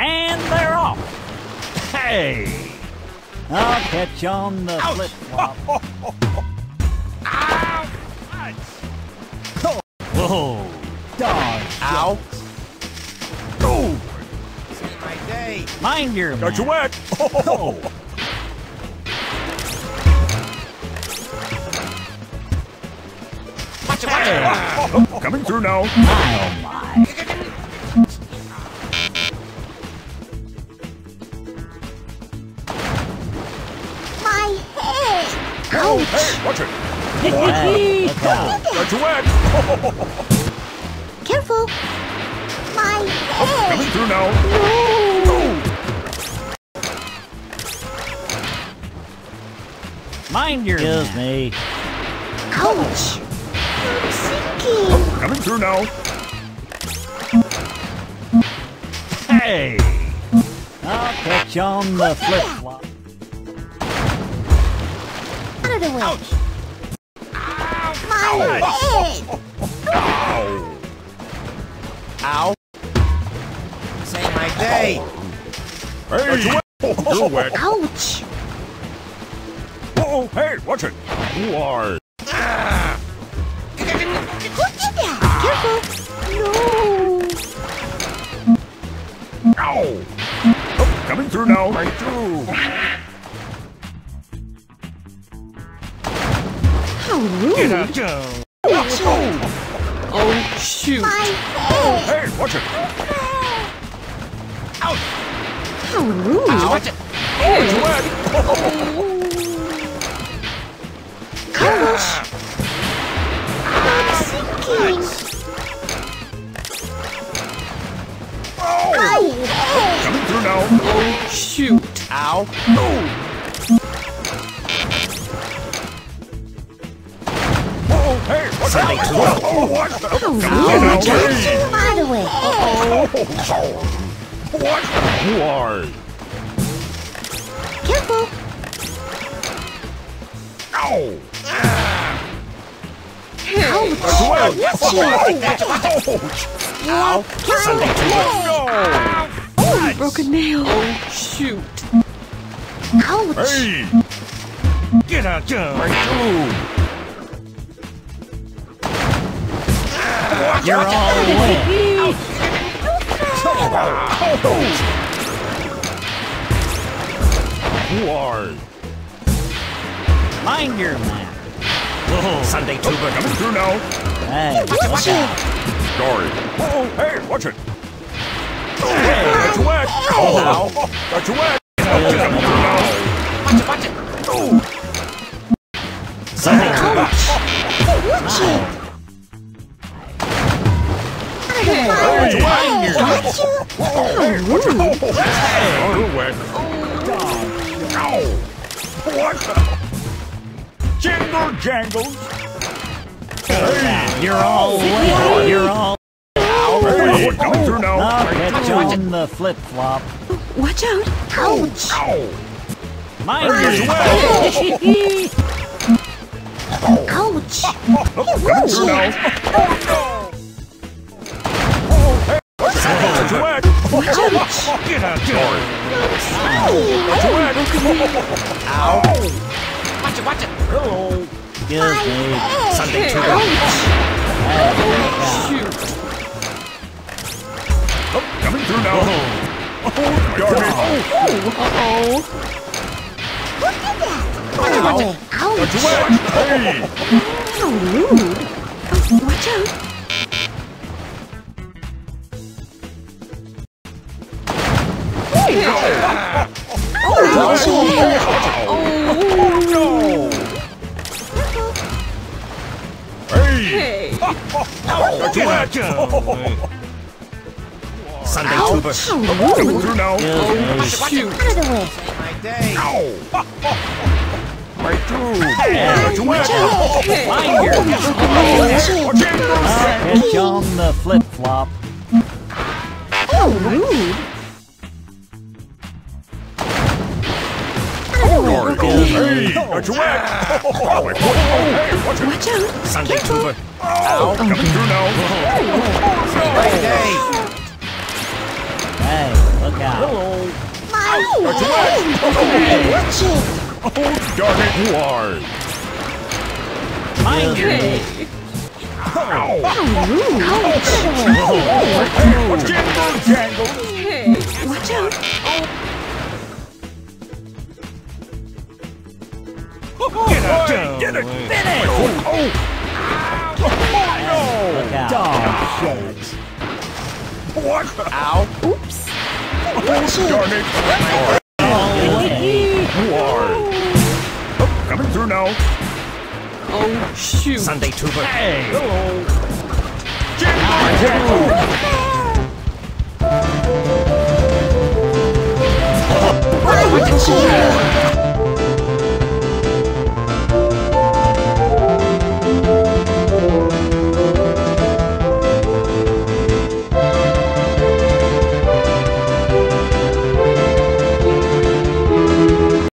And they're off. Hey! I'll catch on the flip flop. Ow! Whoa! Dog. Ow. Ooh, Save my day. mind your Got you wet. Oh. Watch it, watch it. Oh, coming through now. My, oh my. Head! Oh, hey, watch it. Hey, look out. Got you wet. Careful! My head! Coming through now. No. Mind your Excuse me. Ouch! I'm sinking! Coming through now. Hey! I'll catch on the flip of the way! My head! Ow. Ow. Save my day. Hey, you wet. You're wet. Ouch! Oh, hey, watch it. You are. Who did that? Careful! No! Ow. Oh, coming through now. Right through. Rude! Oh, shoot. My head! Hey, watch it. How rude! Ow. Watch it. You wet. Ouch! I'm sinking! Head! Coming through now. Oh, shoot. Ow. Oh, Oh, what? How Come rude! on, Out the! What? You are. Careful! Ow. You wet. Ow. Oh, you broke a nail. Oh, shoot. Ouch! Hey. Get out, John. Right You're all wet. You are. Mind your man. Oh. Sunday tuber. Coming through now. Hey, look out. Sorry. Oh, hey, watch it. Hey, got you wet. Ow. Got you wet. Hey, Mind your man. Got you! Hey, watch it. Oh, you're wet. Ow. What? Jingle jangles. Hey, You're all wet. You're all. hey, through now. I'll catch on the flip flop. Watch out. Ouch! Ow. Mind you man. wet. Ouch! Ow. Watch it, watch it. Hello. Excuse me. Sunday tuber. Shoot. Oh, coming through now. Oh, oh darn it. Uh-oh. Look at that. Watch it, watch it. Got Ouch! you wet. Hey. How rude. Hey. Got you wet. Sunday tuber. Coming through now. Excuse me. Shoot. Out of the way! Save my day. Ow. Right through. Got you wet. Mind your Watch it. Catch on the flip flop. How rude! Out of the way! Hey, got you wet. Oh. Hey, watch. Watch out. Sunday tuber. Ow. Coming through now. Save my. Hey, look out. Got your ass. Watch it. Oh, darn it. Ward. Mind you. Hey. Ow. Ouch. Jingle, jangle. Hey. Watch out. Get it, get it, get it. Finish. Oh, oh. Look out. Dog shit. What? Ow. Oops. Oh, darn it. Ward. Oh, coming through now. Oh, shoot. Sunday tuber. Hey. Jingle, jangle.